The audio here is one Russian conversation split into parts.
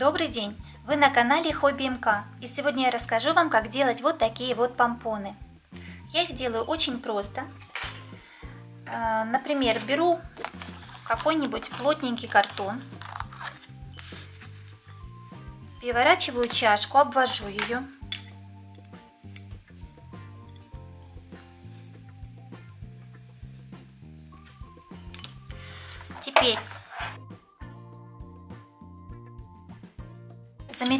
Добрый день! Вы на канале Хобби МК и сегодня я расскажу вам, как делать вот такие вот помпоны. Я их делаю очень просто. А, например, беру какой-нибудь плотненький картон, переворачиваю чашку, обвожу ее. Теперь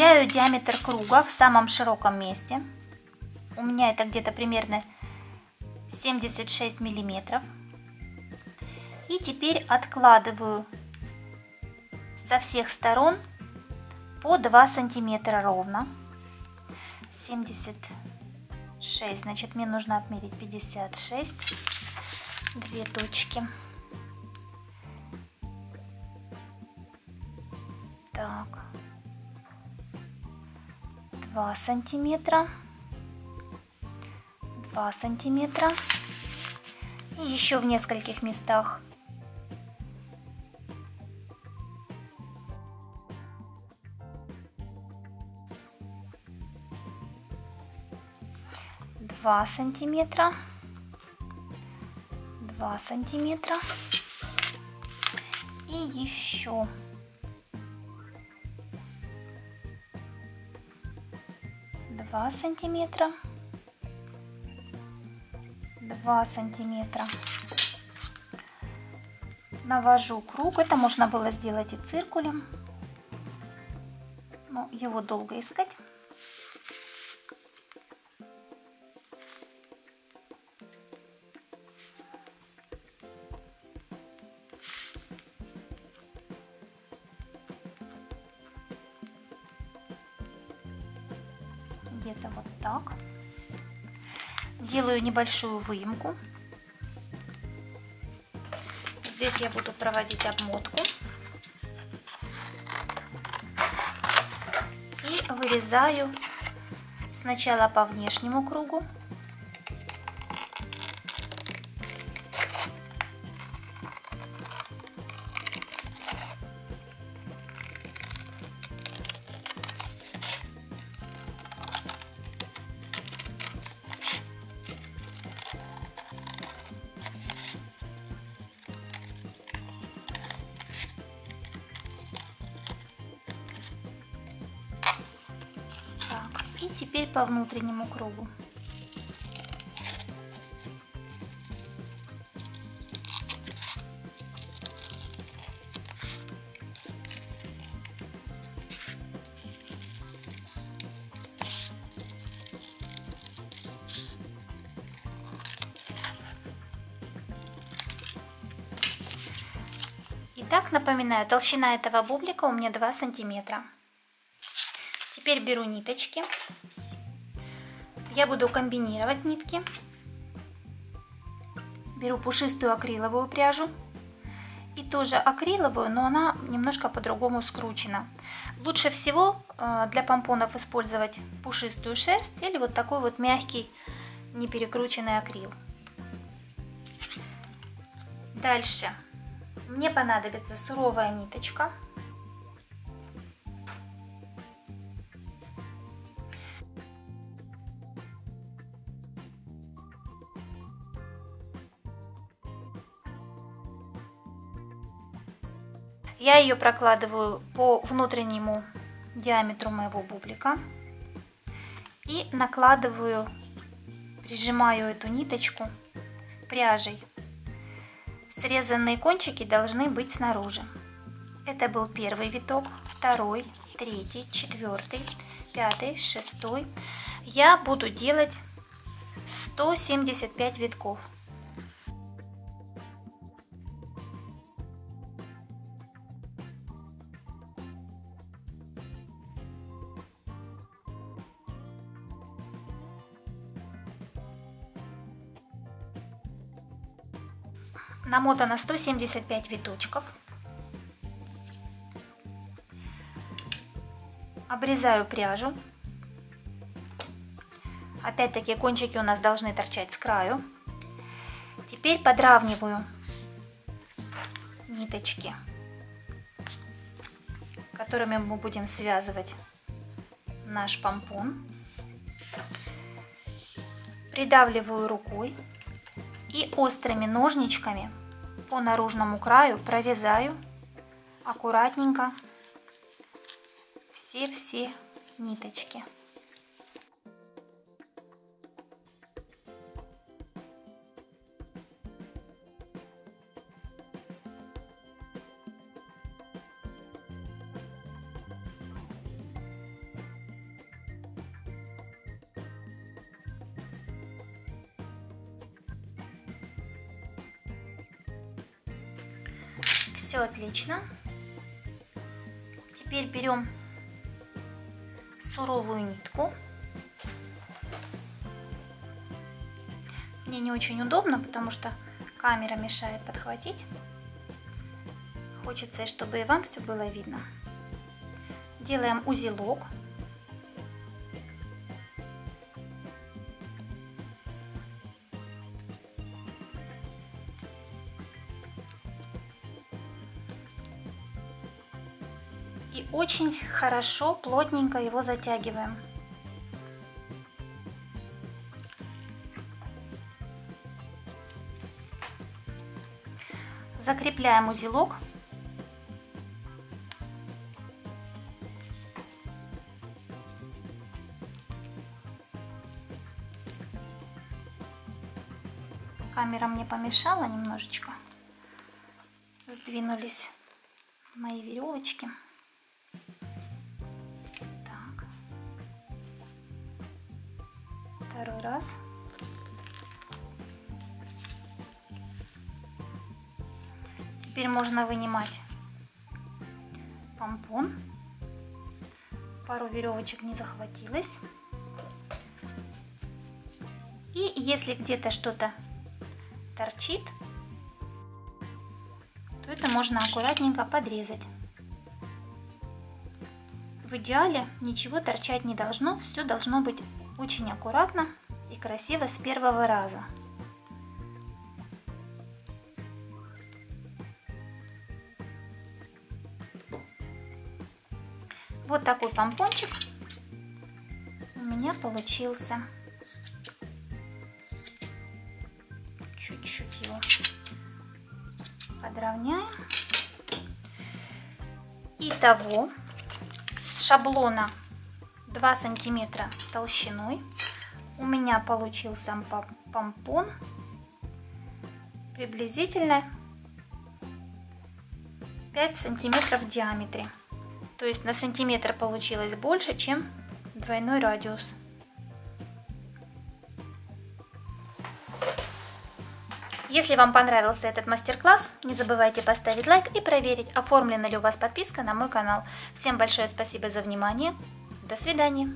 Замеряю диаметр круга в самом широком месте. У меня это где-то примерно 76 миллиметров. И теперь откладываю со всех сторон по 2 сантиметра ровно. 76, значит мне нужно отмерить 56, две точки. Так. 2 сантиметра, 2 сантиметра. И еще в нескольких местах. Два сантиметра, два сантиметра. И еще 2 сантиметра, 2 сантиметра. Навожу круг. Это можно было сделать и циркулем. Но его долго искать. Где-то вот так. Делаю небольшую выемку. Здесь я буду проводить обмотку. И вырезаю сначала по внешнему кругу, И теперь по внутреннему кругу. Итак, напоминаю, толщина этого бублика у меня 2 сантиметра. Теперь беру ниточки. Я буду комбинировать нитки. Беру пушистую акриловую пряжу. И тоже акриловую, но она немножко по-другому скручена. Лучше всего э, для помпонов использовать пушистую шерсть или вот такой вот мягкий, не перекрученный акрил. Дальше мне понадобится суровая ниточка. Я ее прокладываю по внутреннему диаметру моего бублика и накладываю, прижимаю эту ниточку пряжей. Срезанные кончики должны быть снаружи. Это был первый виток, второй, третий, четвертый, пятый, шестой. Я буду делать 175 витков. Намотано 175 виточков. Обрезаю пряжу. Опять-таки кончики у нас должны торчать с краю. Теперь подравниваю ниточки которыми мы будем связывать наш помпон. Придавливаю рукой и острыми ножничками по наружному краю прорезаю аккуратненько все-все ниточки. Все отлично. Теперь берем суровую нитку. Мне не очень удобно, потому что камера мешает подхватить. Хочется, чтобы и вам все было видно. Делаем узелок. И очень хорошо, плотненько его затягиваем. Закрепляем узелок. Камера мне помешала немножечко. Сдвинулись мои веревочки. Второй раз. Теперь можно вынимать помпон. Пару веревочек не захватилось. И если где-то что-то торчит, то это можно аккуратненько подрезать. В идеале ничего торчать не должно, все должно быть очень аккуратно и красиво с первого раза. Вот такой помпончик у меня получился. Чуть-чуть его подровняем. Итого с шаблона 2 сантиметра толщиной. У меня получился помпон приблизительно 5 сантиметров в диаметре. То есть на сантиметр получилось больше, чем двойной радиус. Если вам понравился этот мастер-класс, не забывайте поставить лайк и проверить, оформлена ли у вас подписка на мой канал. Всем большое спасибо за внимание. До свидания!